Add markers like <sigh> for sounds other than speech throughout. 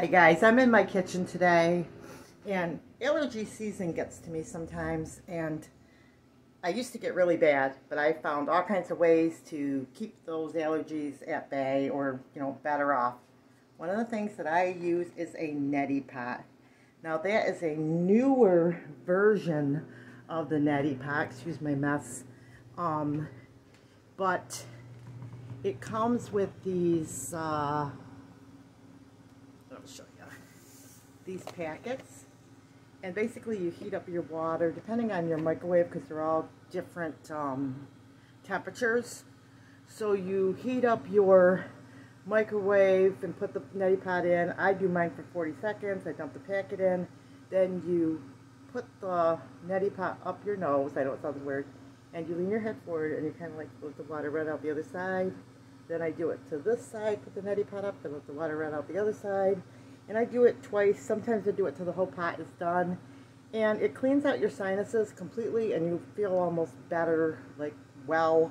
Hi guys, I'm in my kitchen today and allergy season gets to me sometimes and I used to get really bad, but I found all kinds of ways to keep those allergies at bay or, you know, better off. One of the things that I use is a neti pot. Now that is a newer version of the neti pot, excuse my mess, um, but it comes with these uh, I'll show you these packets and basically you heat up your water depending on your microwave because they're all different um, temperatures. So you heat up your microwave and put the neti pot in. I do mine for 40 seconds I dump the packet in. Then you put the neti pot up your nose I know it sounds weird and you lean your head forward and you kind of like let the water run out the other side. Then I do it to this side, put the neti pot up, then let the water run out the other side. And I do it twice. Sometimes I do it till the whole pot is done. And it cleans out your sinuses completely and you feel almost better, like well.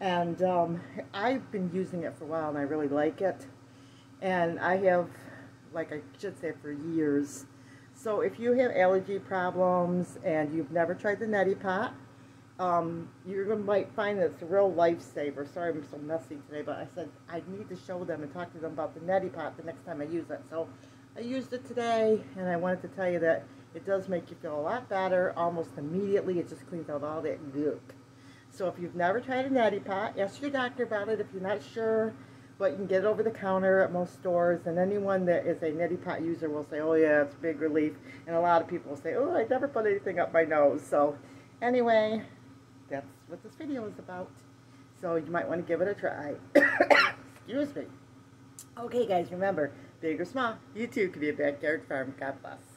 And um, I've been using it for a while and I really like it. And I have, like I should say, for years. So if you have allergy problems and you've never tried the neti pot, um, you're going to might find that it's a real lifesaver. Sorry I'm so messy today, but I said I need to show them and talk to them about the neti pot the next time I use it. So I used it today, and I wanted to tell you that it does make you feel a lot better almost immediately. It just cleans out all that gook. So if you've never tried a neti pot, ask your doctor about it if you're not sure. But you can get it over the counter at most stores, and anyone that is a neti pot user will say, oh yeah, it's a big relief. And a lot of people will say, oh, I never put anything up my nose. So anyway, that's what this video is about. So you might want to give it a try. <coughs> Excuse me. Okay, guys, remember, big or small, you too can be a backyard farm. God bless.